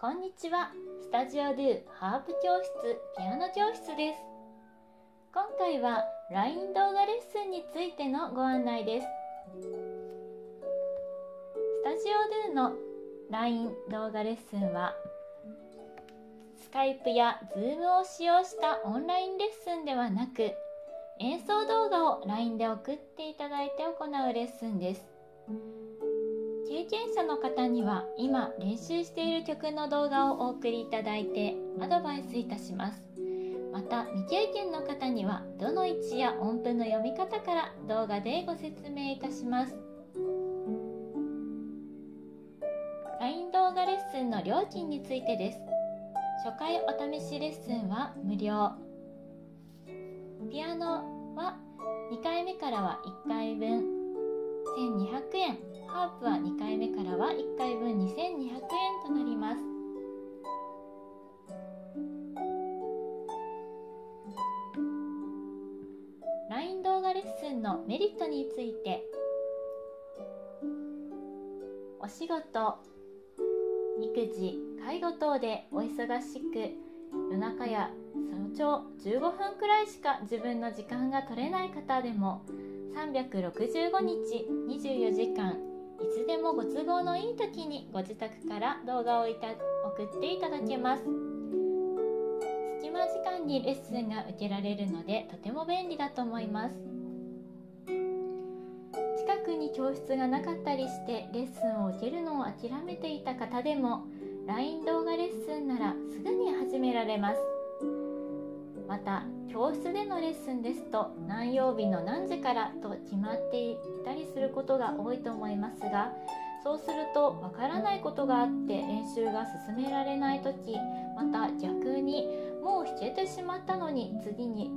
こんにちは。スタジオドゥハープ教室ピアノ教室です。今回は LINE 動画レッスンについてのご案内です。スタジオドゥの LINE 動画レッスンはスカイプや Zoom を使用したオンラインレッスンではなく演奏動画を LINE で送っていただいて行うレッスンです。経験者の方には今練習している曲の動画をお送りいただいてアドバイスいたします。また未経験の方にはどの位置や音符の読み方から動画でご説明いたします。LINE 動画レッスンの料金についてです。初回お試しレッスンは無料。ピアノは2回目からは1回分。1200円。ハープは2回目からは1回分2200円となります。ライン動画レッスンのメリットについて。お仕事育児介護等でお忙しく夜中や早朝15分くらいしか自分の時間が取れない方でも365日24時間いつでもご都合のいい時にご自宅から動画をいた送っていただけます。隙間時間にレッスンが受けられるのでとても便利だと思います。近くに教室がなかったりしてレッスンを受けるのを諦めていた方でも LINE 動画レッスンならすぐに始められます。また教室でのレッスンですと何曜日の何時からと決まっていたりすることが多いと思いますがそうするとわからないことがあって練習が進められない時また逆にもう弾けてしまったのに次に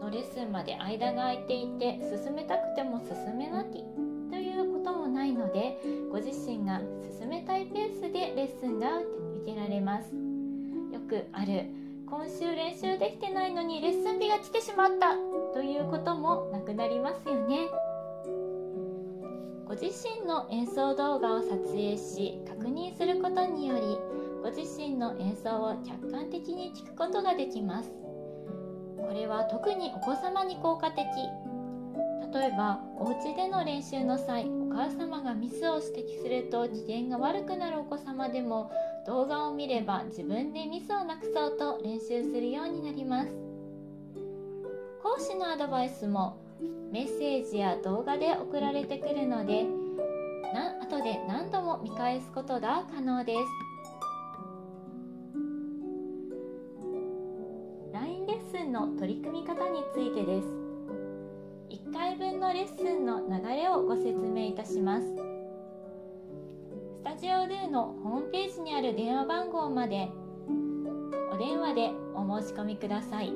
のレッスンまで間が空いていて進めたくても進めなきということもないのでご自身が進めたいペースでレッスンが受けられます。よくある今週練習できてないのにレッスン日が来てしまった。ということもなくなりますよね。ご自身の演奏動画を撮影し確認することによりご自身の演奏を客観的に聞くことができます。これは特にお子様に効果的。例えばお家での練習の際お母様がミスを指摘すると機嫌が悪くなるお子様でも動画を見れば自分でミスをなくそうと練習するようになります。講師のアドバイスもメッセージや動画で送られてくるのでな後で何度も見返すことが可能です。LINE レッスンの取り組み方についてです。1回分のレッスンの流れをご説明いたします。ジオドゥのホームページにある電話番号までお電話でお申し込みください。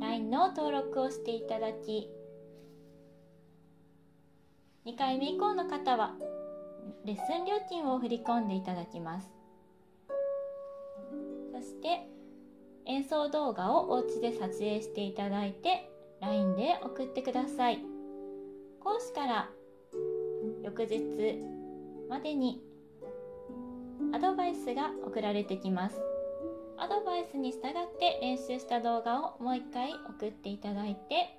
LINE の登録をしていただき2回目以降の方はレッスン料金を振り込んでいただきます。そして演奏動画をお家で撮影していただいて LINE で送ってください。講師から翌日までにアドバイスが送られてきます。アドバイスに従って練習した動画をもう一回送っていただいて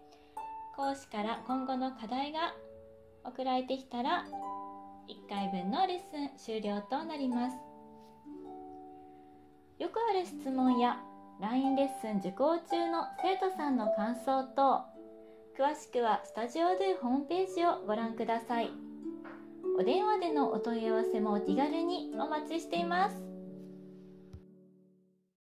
講師から今後の課題が送られてきたら1回分のレッスン終了となります。よくある質問や LINE レッスン受講中の生徒さんの感想等詳しくはスタジオでホームページをご覧ください。お電話でのお問い合わせもお気軽にお待ちしています。